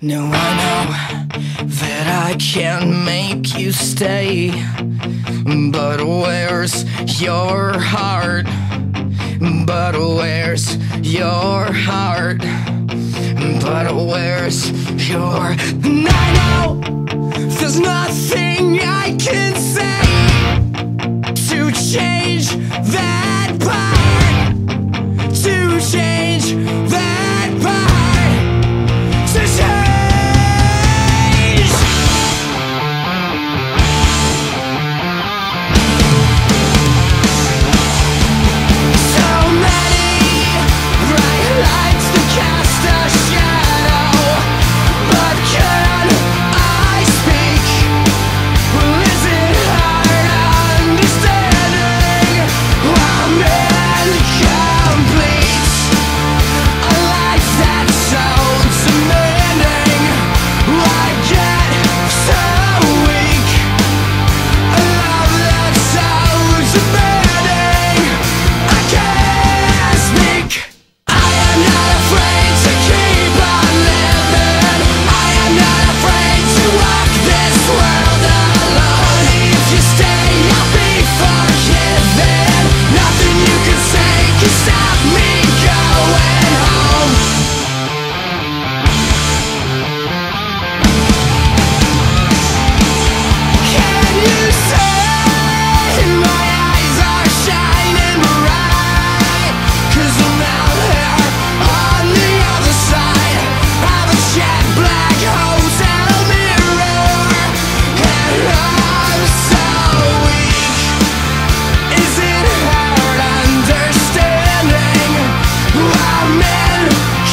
No, I know that I can't make you stay. But where's your heart? But where's your heart? But where's your. And I know there's nothing I can say.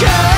show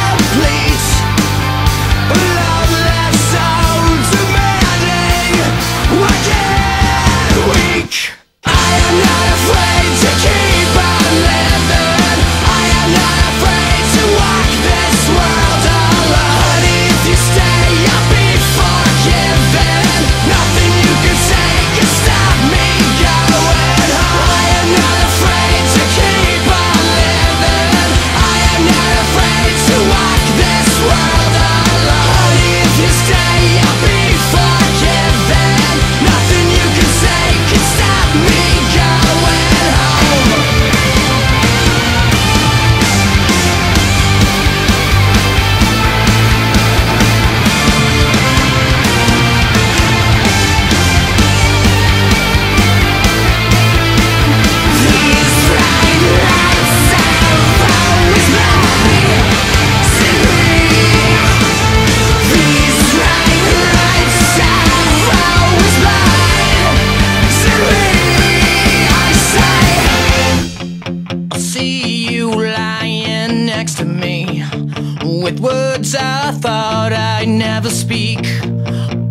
with words I thought I'd never speak.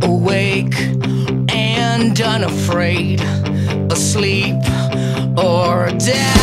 Awake and unafraid, asleep or dead.